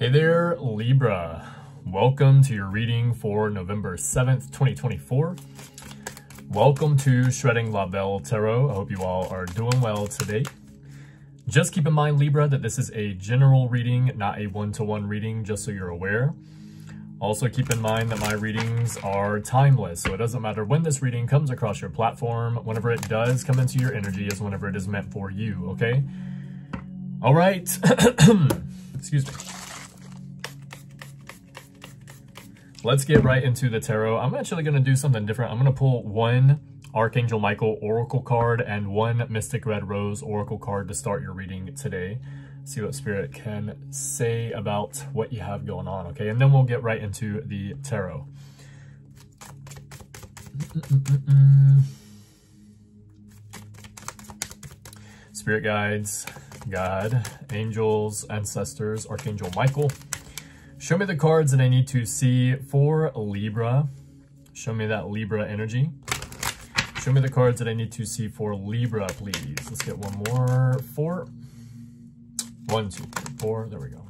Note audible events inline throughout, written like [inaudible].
Hey there, Libra. Welcome to your reading for November 7th, 2024. Welcome to Shredding La Veil Tarot. I hope you all are doing well today. Just keep in mind, Libra, that this is a general reading, not a one-to-one -one reading, just so you're aware. Also keep in mind that my readings are timeless, so it doesn't matter when this reading comes across your platform. Whenever it does come into your energy is whenever it is meant for you, okay? All right. [clears throat] Excuse me. Let's get right into the tarot. I'm actually going to do something different. I'm going to pull one Archangel Michael Oracle card and one Mystic Red Rose Oracle card to start your reading today. See what Spirit can say about what you have going on, okay? And then we'll get right into the tarot. Spirit guides, God, angels, ancestors, Archangel Michael, Show me the cards that I need to see for Libra. Show me that Libra energy. Show me the cards that I need to see for Libra, please. Let's get one more. Four. One, two, three, four. There we go.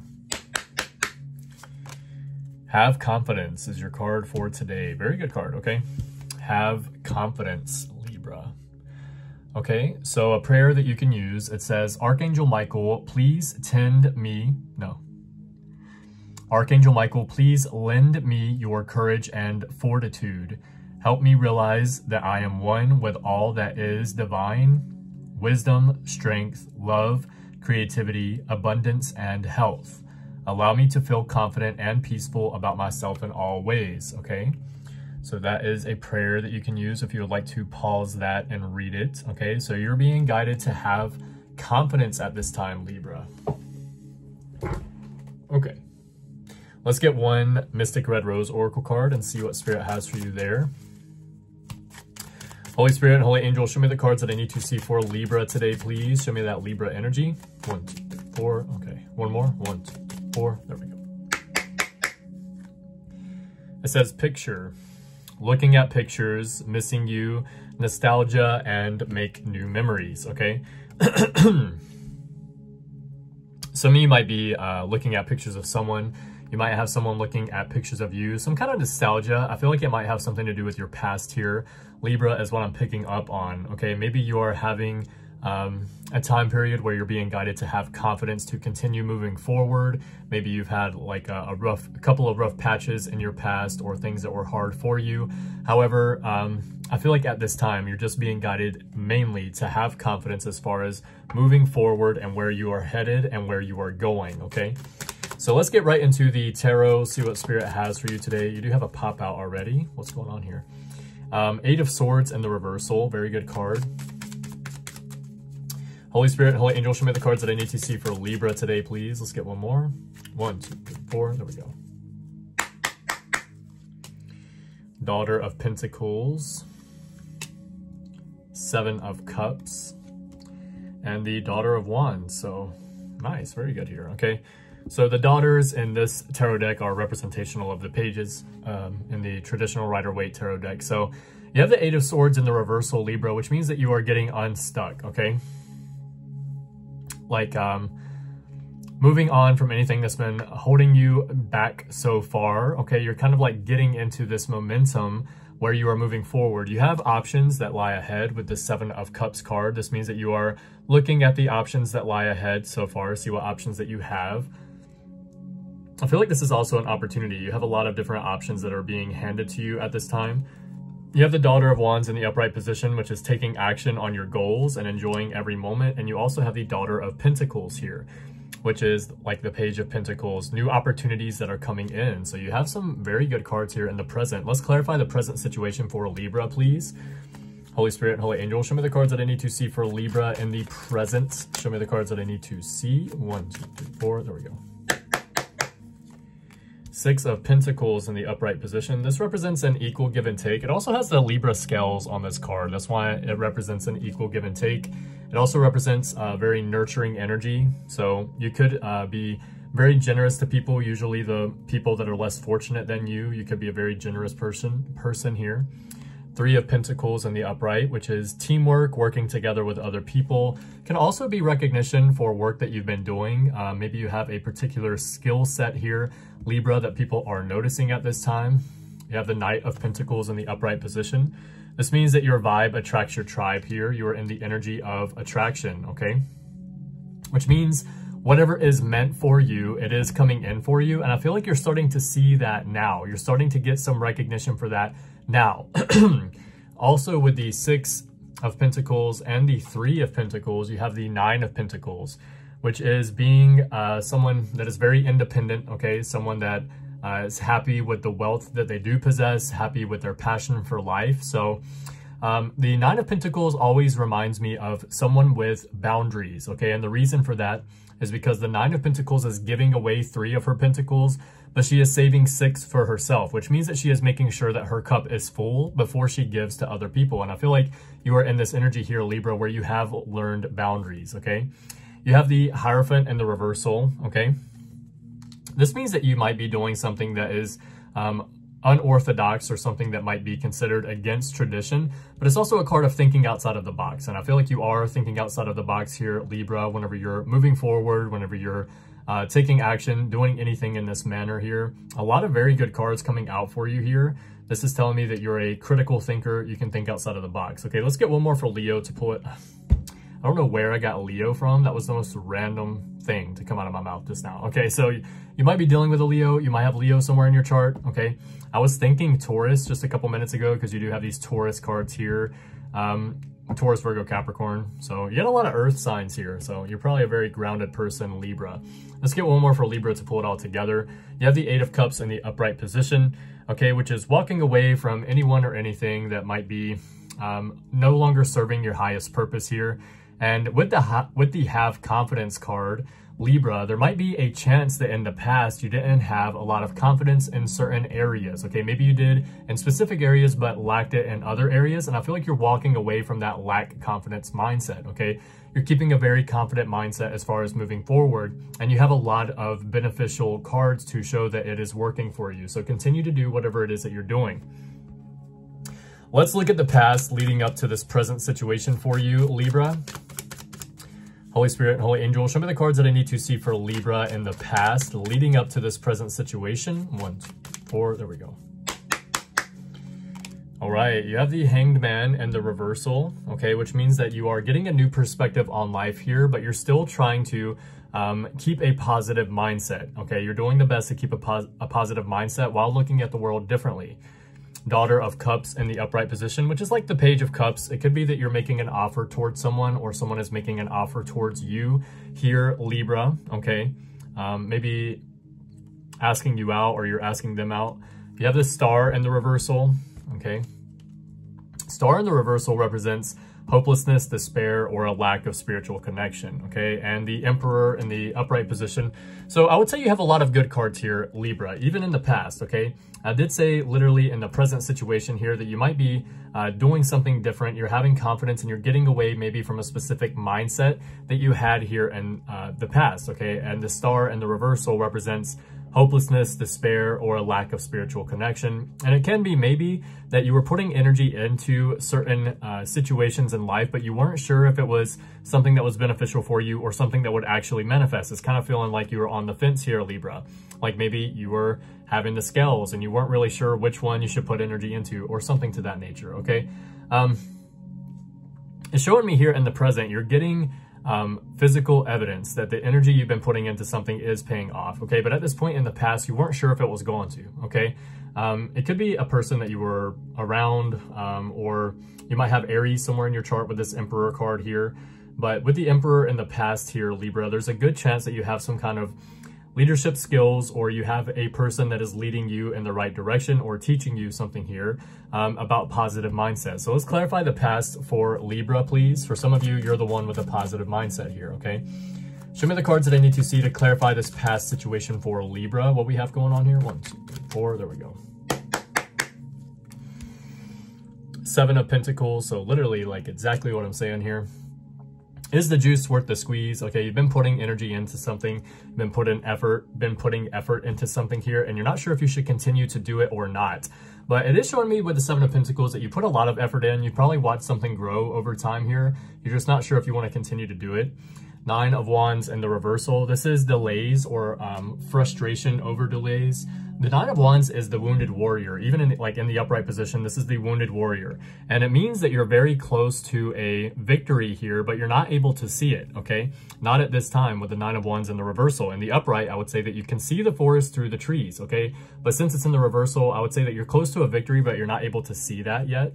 Have confidence is your card for today. Very good card, okay? Have confidence, Libra. Okay, so a prayer that you can use. It says, Archangel Michael, please tend me. No, Archangel Michael, please lend me your courage and fortitude. Help me realize that I am one with all that is divine, wisdom, strength, love, creativity, abundance, and health. Allow me to feel confident and peaceful about myself in all ways, okay? So that is a prayer that you can use if you would like to pause that and read it, okay? So you're being guided to have confidence at this time, Libra. Okay. Let's get one Mystic Red Rose Oracle card and see what Spirit has for you there. Holy Spirit and Holy Angel, show me the cards that I need to see for Libra today, please. Show me that Libra energy. One, two, four. Okay, one more. One, two, four. There we go. It says picture. Looking at pictures, missing you, nostalgia, and make new memories, okay? Some of you might be uh, looking at pictures of someone you might have someone looking at pictures of you, some kind of nostalgia. I feel like it might have something to do with your past here. Libra is what I'm picking up on, okay? Maybe you are having um, a time period where you're being guided to have confidence to continue moving forward. Maybe you've had like a, a rough, a couple of rough patches in your past or things that were hard for you. However, um, I feel like at this time, you're just being guided mainly to have confidence as far as moving forward and where you are headed and where you are going, okay? So let's get right into the tarot, see what Spirit has for you today. You do have a pop out already. What's going on here? Um, Eight of Swords and the reversal. Very good card. Holy Spirit, Holy Angel, show me the cards that I need to see for Libra today, please. Let's get one more. One, two, three, four. There we go. Daughter of Pentacles. Seven of Cups. And the Daughter of Wands. So nice. Very good here. Okay. So the daughters in this tarot deck are representational of the pages um, in the traditional Rider-Waite tarot deck. So you have the Eight of Swords in the reversal Libra, which means that you are getting unstuck, okay? Like um, moving on from anything that's been holding you back so far, okay? You're kind of like getting into this momentum where you are moving forward. You have options that lie ahead with the Seven of Cups card. This means that you are looking at the options that lie ahead so far, see what options that you have. I feel like this is also an opportunity. You have a lot of different options that are being handed to you at this time. You have the Daughter of Wands in the upright position, which is taking action on your goals and enjoying every moment. And you also have the Daughter of Pentacles here, which is like the Page of Pentacles, new opportunities that are coming in. So you have some very good cards here in the present. Let's clarify the present situation for Libra, please. Holy Spirit, Holy Angel, show me the cards that I need to see for Libra in the present. Show me the cards that I need to see. One, two, three, four. There we go. Six of Pentacles in the upright position. This represents an equal give and take. It also has the Libra scales on this card. That's why it represents an equal give and take. It also represents a very nurturing energy. So you could uh, be very generous to people, usually the people that are less fortunate than you. You could be a very generous person, person here. Three of Pentacles in the upright, which is teamwork, working together with other people. Can also be recognition for work that you've been doing. Uh, maybe you have a particular skill set here, Libra, that people are noticing at this time. You have the Knight of Pentacles in the upright position. This means that your vibe attracts your tribe here. You are in the energy of attraction, okay? Which means whatever is meant for you, it is coming in for you. And I feel like you're starting to see that now. You're starting to get some recognition for that now. [clears throat] also with the Six of Pentacles and the Three of Pentacles, you have the Nine of Pentacles, which is being uh, someone that is very independent, okay? Someone that uh, is happy with the wealth that they do possess, happy with their passion for life. So um, the Nine of Pentacles always reminds me of someone with boundaries, okay? And the reason for that is because the Nine of Pentacles is giving away three of her Pentacles, but she is saving six for herself, which means that she is making sure that her cup is full before she gives to other people. And I feel like you are in this energy here, Libra, where you have learned boundaries, okay? You have the Hierophant and the reversal, okay? This means that you might be doing something that is um, unorthodox or something that might be considered against tradition, but it's also a card of thinking outside of the box. And I feel like you are thinking outside of the box here, Libra, whenever you're moving forward, whenever you're uh, taking action, doing anything in this manner here. A lot of very good cards coming out for you here. This is telling me that you're a critical thinker. You can think outside of the box. Okay, let's get one more for Leo to pull it. I don't know where I got Leo from. That was the most random thing to come out of my mouth just now. Okay, so you might be dealing with a Leo. You might have Leo somewhere in your chart, okay? I was thinking Taurus just a couple minutes ago because you do have these Taurus cards here. Um, Taurus, Virgo, Capricorn. So you get a lot of earth signs here. So you're probably a very grounded person, Libra. Let's get one more for Libra to pull it all together. You have the Eight of Cups in the upright position, okay, which is walking away from anyone or anything that might be um, no longer serving your highest purpose here. And with the with the have confidence card, Libra, there might be a chance that in the past you didn't have a lot of confidence in certain areas. Okay, maybe you did in specific areas but lacked it in other areas. And I feel like you're walking away from that lack confidence mindset. Okay, you're keeping a very confident mindset as far as moving forward, and you have a lot of beneficial cards to show that it is working for you. So continue to do whatever it is that you're doing. Let's look at the past leading up to this present situation for you, Libra. Holy Spirit Holy Angel, show me the cards that I need to see for Libra in the past leading up to this present situation. One, two, four, there we go. All right, you have the Hanged Man and the Reversal, okay, which means that you are getting a new perspective on life here, but you're still trying to um, keep a positive mindset, okay? You're doing the best to keep a, pos a positive mindset while looking at the world differently. Daughter of Cups in the upright position, which is like the Page of Cups. It could be that you're making an offer towards someone or someone is making an offer towards you here, Libra, okay? Um, maybe asking you out or you're asking them out. You have the Star in the reversal, okay? Star in the reversal represents hopelessness, despair, or a lack of spiritual connection, okay? And the Emperor in the upright position. So I would say you have a lot of good cards here, Libra, even in the past, okay? I did say literally in the present situation here that you might be uh, doing something different. You're having confidence and you're getting away maybe from a specific mindset that you had here in uh, the past, okay? And the star and the reversal represents hopelessness, despair, or a lack of spiritual connection. And it can be maybe that you were putting energy into certain uh, situations in life, but you weren't sure if it was something that was beneficial for you or something that would actually manifest. It's kind of feeling like you were on the fence here, Libra. Like maybe you were having the scales and you weren't really sure which one you should put energy into or something to that nature, okay? Um, it's showing me here in the present, you're getting um, physical evidence that the energy you've been putting into something is paying off, okay? But at this point in the past, you weren't sure if it was going to, okay? Um, it could be a person that you were around, um, or you might have Aries somewhere in your chart with this Emperor card here. But with the Emperor in the past here, Libra, there's a good chance that you have some kind of leadership skills or you have a person that is leading you in the right direction or teaching you something here um, about positive mindset. So let's clarify the past for Libra, please. For some of you, you're the one with a positive mindset here, okay? Show me the cards that I need to see to clarify this past situation for Libra, what we have going on here. One, two, three, four, there we go. Seven of Pentacles, so literally like exactly what I'm saying here. Is the juice worth the squeeze? Okay, you've been putting energy into something, been putting effort, been putting effort into something here, and you're not sure if you should continue to do it or not. But it is showing me with the Seven of Pentacles that you put a lot of effort in. You probably watched something grow over time here. You're just not sure if you want to continue to do it. Nine of Wands and the reversal. This is delays or um, frustration over delays. The Nine of Wands is the wounded warrior. Even in like in the upright position, this is the wounded warrior. And it means that you're very close to a victory here, but you're not able to see it, okay? Not at this time with the Nine of Wands and the reversal. In the upright, I would say that you can see the forest through the trees, okay? But since it's in the reversal, I would say that you're close to a victory, but you're not able to see that yet.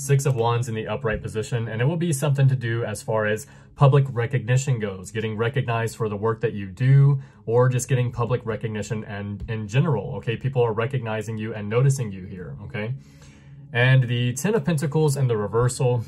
Six of Wands in the upright position, and it will be something to do as far as public recognition goes, getting recognized for the work that you do, or just getting public recognition and in general, okay? People are recognizing you and noticing you here, okay? And the Ten of Pentacles and the reversal,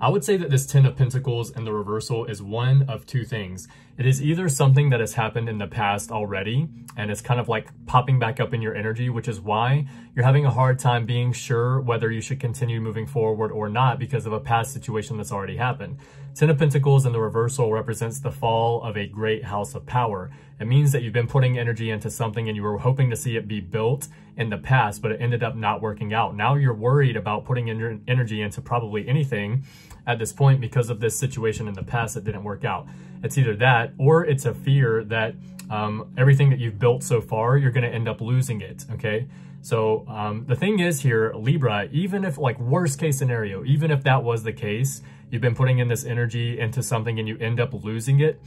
I would say that this Ten of Pentacles and the reversal is one of two things. It is either something that has happened in the past already, and it's kind of like popping back up in your energy, which is why you're having a hard time being sure whether you should continue moving forward or not because of a past situation that's already happened. Ten of Pentacles and the reversal represents the fall of a great house of power. It means that you've been putting energy into something and you were hoping to see it be built in the past, but it ended up not working out. Now you're worried about putting in energy into probably anything at this point because of this situation in the past that didn't work out. It's either that or it's a fear that um, everything that you've built so far, you're going to end up losing it. Okay. So um, the thing is here, Libra, even if like worst case scenario, even if that was the case, you've been putting in this energy into something and you end up losing it.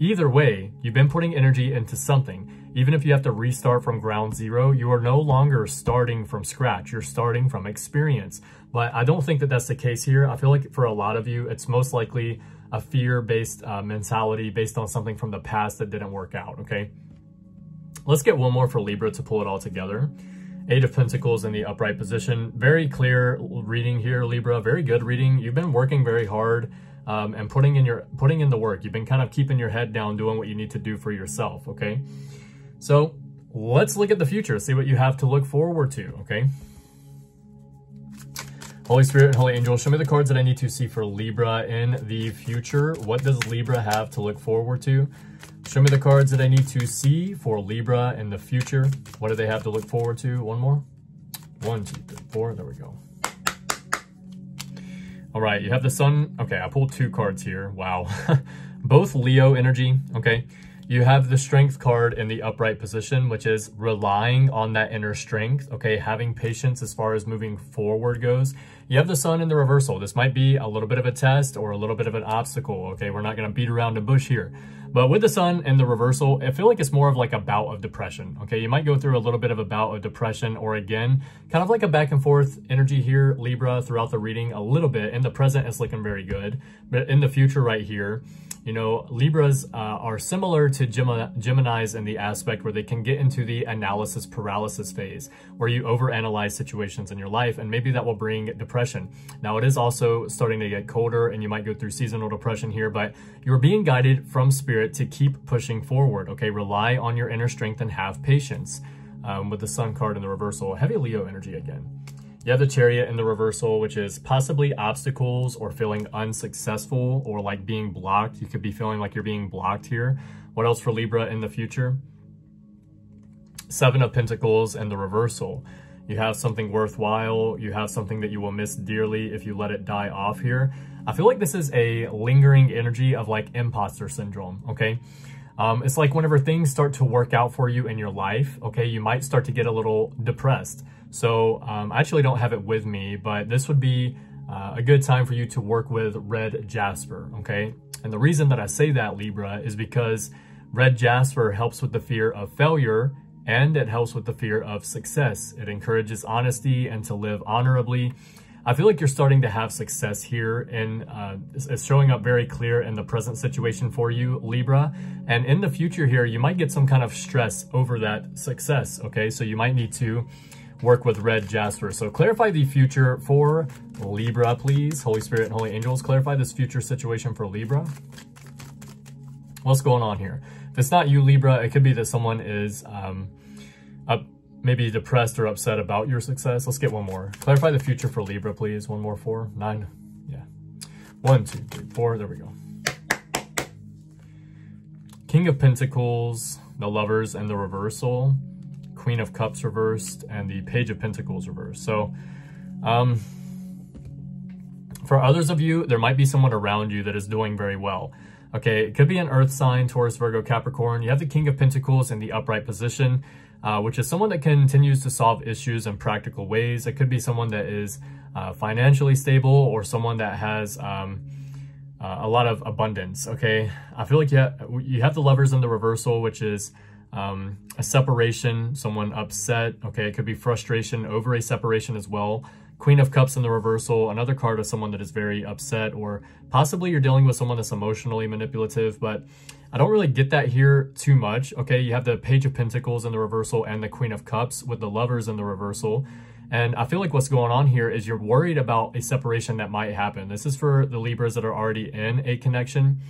Either way, you've been putting energy into something. Even if you have to restart from ground zero, you are no longer starting from scratch. You're starting from experience. But I don't think that that's the case here. I feel like for a lot of you, it's most likely a fear-based uh, mentality based on something from the past that didn't work out, okay? Let's get one more for Libra to pull it all together. Eight of Pentacles in the upright position. Very clear reading here, Libra. Very good reading. You've been working very hard um, and putting in your putting in the work. You've been kind of keeping your head down, doing what you need to do for yourself, okay? So let's look at the future, see what you have to look forward to, okay? Holy Spirit and Holy Angel, show me the cards that I need to see for Libra in the future. What does Libra have to look forward to? Show me the cards that I need to see for Libra in the future. What do they have to look forward to? One more. One, two, three, four. There we go. All right, you have the sun. Okay, I pulled two cards here. Wow. [laughs] Both Leo energy, okay? You have the strength card in the upright position, which is relying on that inner strength, okay? Having patience as far as moving forward goes. You have the sun in the reversal. This might be a little bit of a test or a little bit of an obstacle, okay? We're not gonna beat around the bush here. But with the sun and the reversal, I feel like it's more of like a bout of depression, okay? You might go through a little bit of a bout of depression or again, kind of like a back and forth energy here, Libra, throughout the reading a little bit. In the present, it's looking very good. But in the future right here, you know, Libras uh, are similar to Gemini, Geminis in the aspect where they can get into the analysis paralysis phase, where you overanalyze situations in your life, and maybe that will bring depression. Now, it is also starting to get colder, and you might go through seasonal depression here, but you're being guided from spirit to keep pushing forward, okay? Rely on your inner strength and have patience. Um, with the sun card in the reversal, heavy Leo energy again. You have the chariot in the reversal, which is possibly obstacles or feeling unsuccessful or like being blocked. You could be feeling like you're being blocked here. What else for Libra in the future? Seven of Pentacles and the reversal. You have something worthwhile. You have something that you will miss dearly if you let it die off here. I feel like this is a lingering energy of like imposter syndrome, okay? Um, it's like whenever things start to work out for you in your life, okay, you might start to get a little depressed. So um, I actually don't have it with me, but this would be uh, a good time for you to work with red jasper, okay? And the reason that I say that, Libra, is because red jasper helps with the fear of failure and it helps with the fear of success. It encourages honesty and to live honorably. I feel like you're starting to have success here and uh, it's showing up very clear in the present situation for you, Libra. And in the future here, you might get some kind of stress over that success, okay? So you might need to work with red jasper. So clarify the future for Libra, please. Holy Spirit and Holy Angels, clarify this future situation for Libra. What's going on here? If it's not you, Libra, it could be that someone is um, up, maybe depressed or upset about your success. Let's get one more. Clarify the future for Libra, please. One more, four, nine. Yeah. One, two, three, four. There we go. King of Pentacles, the Lovers, and the Reversal. Queen of Cups reversed, and the Page of Pentacles reversed. So, um, for others of you, there might be someone around you that is doing very well. Okay, it could be an earth sign, Taurus, Virgo, Capricorn. You have the King of Pentacles in the upright position, uh, which is someone that continues to solve issues in practical ways. It could be someone that is uh, financially stable or someone that has um, uh, a lot of abundance, okay? I feel like you have, you have the lovers in the reversal, which is um, a separation, someone upset, okay? It could be frustration over a separation as well. Queen of Cups in the reversal, another card of someone that is very upset, or possibly you're dealing with someone that's emotionally manipulative, but I don't really get that here too much. Okay, you have the Page of Pentacles in the reversal and the Queen of Cups with the lovers in the reversal. And I feel like what's going on here is you're worried about a separation that might happen. This is for the Libras that are already in a connection.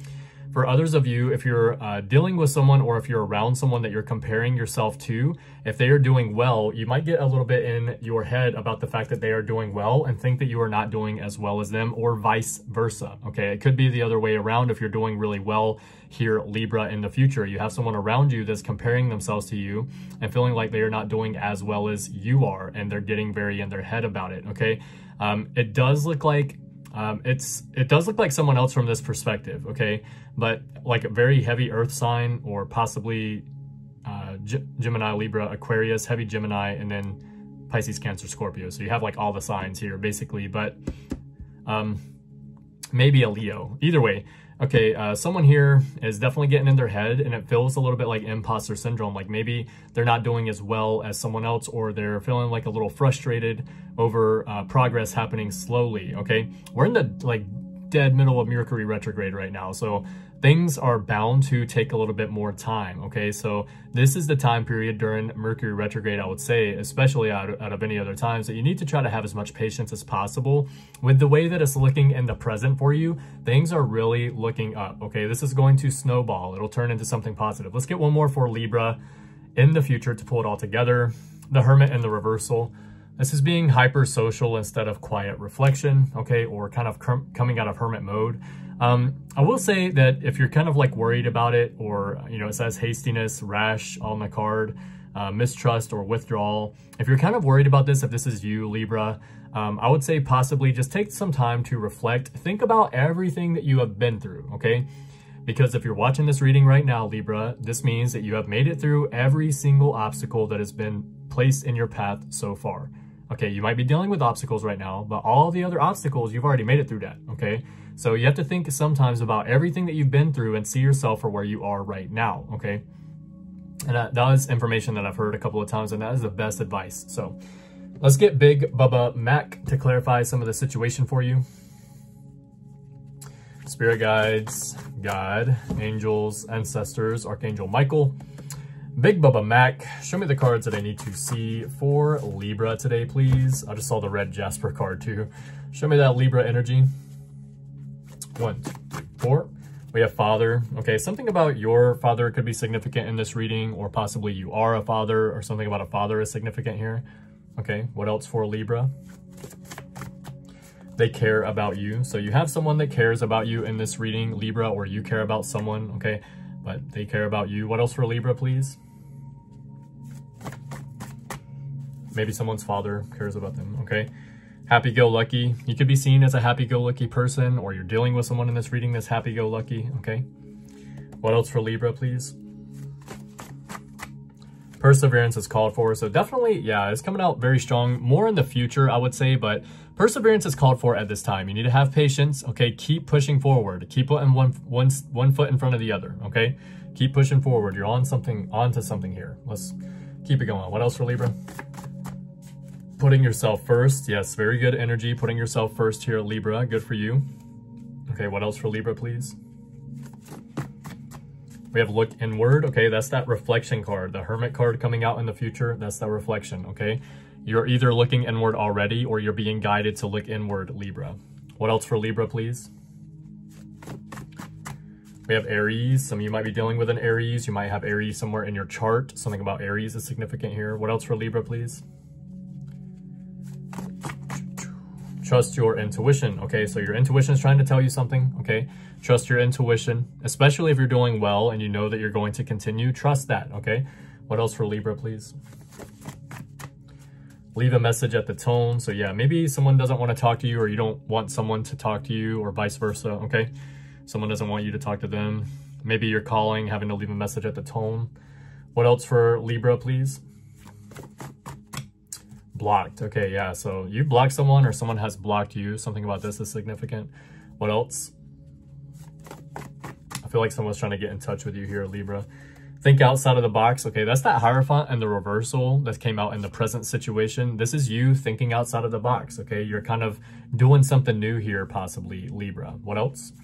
For others of you, if you're uh, dealing with someone or if you're around someone that you're comparing yourself to, if they are doing well, you might get a little bit in your head about the fact that they are doing well and think that you are not doing as well as them or vice versa. Okay, it could be the other way around if you're doing really well here, Libra, in the future. You have someone around you that's comparing themselves to you and feeling like they are not doing as well as you are and they're getting very in their head about it. Okay, um, it does look like um, it's it does look like someone else from this perspective, okay? But like a very heavy earth sign or possibly uh, Gemini, Libra, Aquarius, heavy Gemini, and then Pisces, Cancer, Scorpio. So you have like all the signs here basically, but um, maybe a Leo. Either way, okay, uh, someone here is definitely getting in their head and it feels a little bit like imposter syndrome. Like maybe they're not doing as well as someone else or they're feeling like a little frustrated over uh, progress happening slowly, okay? We're in the like dead middle of Mercury retrograde right now. So things are bound to take a little bit more time, okay? So this is the time period during Mercury retrograde, I would say, especially out of, out of any other times, that you need to try to have as much patience as possible. With the way that it's looking in the present for you, things are really looking up, okay? This is going to snowball. It'll turn into something positive. Let's get one more for Libra in the future to pull it all together. The Hermit and the Reversal. This is being hyper social instead of quiet reflection, okay, or kind of coming out of hermit mode. Um, I will say that if you're kind of like worried about it or, you know, it says hastiness, rash on the card, uh, mistrust or withdrawal. If you're kind of worried about this, if this is you, Libra, um, I would say possibly just take some time to reflect. Think about everything that you have been through, okay? Because if you're watching this reading right now, Libra, this means that you have made it through every single obstacle that has been placed in your path so far. Okay, you might be dealing with obstacles right now, but all the other obstacles, you've already made it through that, okay? So you have to think sometimes about everything that you've been through and see yourself for where you are right now, okay? And that, that is information that I've heard a couple of times, and that is the best advice. So let's get Big Bubba Mac to clarify some of the situation for you. Spirit guides, God, angels, ancestors, Archangel Michael, Big Bubba Mac, show me the cards that I need to see for Libra today, please. I just saw the red Jasper card too. Show me that Libra energy. One, two, three, four. We have father. Okay, something about your father could be significant in this reading, or possibly you are a father, or something about a father is significant here. Okay, what else for Libra? They care about you. So you have someone that cares about you in this reading, Libra, or you care about someone, okay? But they care about you. What else for Libra, please? Maybe someone's father cares about them, okay? Happy-go-lucky. You could be seen as a happy-go-lucky person or you're dealing with someone in this reading that's happy-go-lucky, okay? What else for Libra, please? Perseverance is called for. So definitely, yeah, it's coming out very strong. More in the future, I would say, but perseverance is called for at this time. You need to have patience, okay? Keep pushing forward. Keep putting one, one, one foot in front of the other, okay? Keep pushing forward. You're on something, onto something here. Let's keep it going. What else for Libra? Putting yourself first. Yes, very good energy. Putting yourself first here, Libra. Good for you. Okay, what else for Libra, please? We have look inward. Okay, that's that reflection card. The hermit card coming out in the future. That's that reflection, okay? You're either looking inward already or you're being guided to look inward, Libra. What else for Libra, please? We have Aries. Some of you might be dealing with an Aries. You might have Aries somewhere in your chart. Something about Aries is significant here. What else for Libra, please? Trust your intuition. Okay, so your intuition is trying to tell you something. Okay, trust your intuition, especially if you're doing well and you know that you're going to continue. Trust that. Okay, what else for Libra, please? Leave a message at the tone. So yeah, maybe someone doesn't want to talk to you or you don't want someone to talk to you or vice versa. Okay, someone doesn't want you to talk to them. Maybe you're calling, having to leave a message at the tone. What else for Libra, please? Blocked. Okay, yeah. So you block someone or someone has blocked you. Something about this is significant. What else? I feel like someone's trying to get in touch with you here, Libra. Think outside of the box. Okay, that's that Hierophant and the reversal that came out in the present situation. This is you thinking outside of the box, okay? You're kind of doing something new here, possibly, Libra. What else?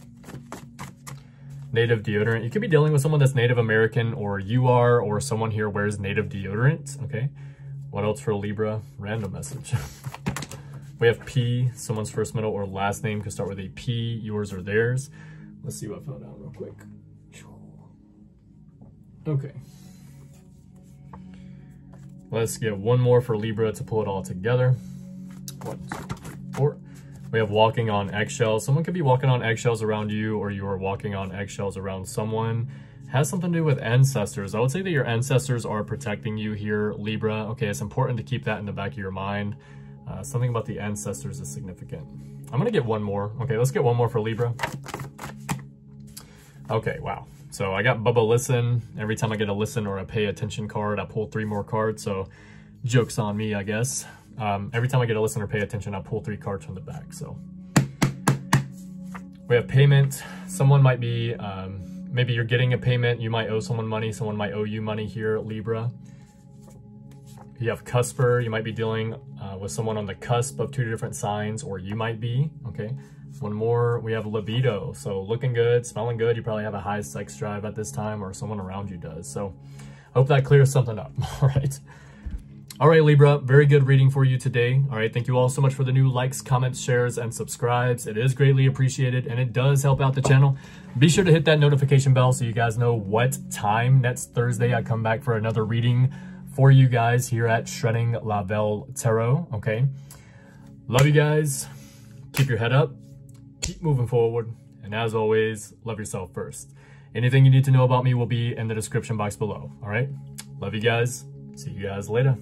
Native deodorant. You could be dealing with someone that's Native American or you are, or someone here wears native deodorant, okay? What else for Libra? Random message. [laughs] we have P, someone's first, middle, or last name could start with a P, yours or theirs. Let's see what found out real quick. Okay. Let's get one more for Libra to pull it all together. One, two, three, four. We have walking on eggshells. Someone could be walking on eggshells around you or you are walking on eggshells around someone has something to do with ancestors. I would say that your ancestors are protecting you here, Libra. Okay, it's important to keep that in the back of your mind. Uh, something about the ancestors is significant. I'm gonna get one more. Okay, let's get one more for Libra. Okay, wow. So I got Bubba Listen. Every time I get a listen or a pay attention card, I pull three more cards. So joke's on me, I guess. Um, every time I get a listen or pay attention, I pull three cards from the back. So we have payment. Someone might be um, maybe you're getting a payment, you might owe someone money, someone might owe you money here, Libra. You have cusper, you might be dealing uh, with someone on the cusp of two different signs, or you might be, okay? One more, we have libido. So looking good, smelling good, you probably have a high sex drive at this time, or someone around you does. So I hope that clears something up, [laughs] all right? All right, Libra, very good reading for you today. All right, thank you all so much for the new likes, comments, shares, and subscribes. It is greatly appreciated, and it does help out the channel. Be sure to hit that notification bell so you guys know what time next Thursday I come back for another reading for you guys here at Shredding La Veil Tarot, okay? Love you guys. Keep your head up. Keep moving forward. And as always, love yourself first. Anything you need to know about me will be in the description box below, all right? Love you guys. See you guys later.